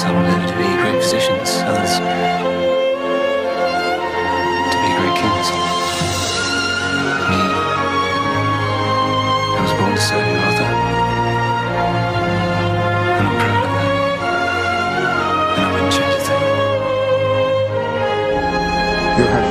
Some live to be great physicians, others to be great kings. Me, I was born to serve you, Arthur. And I'm proud of that. And I wouldn't change a thing. You have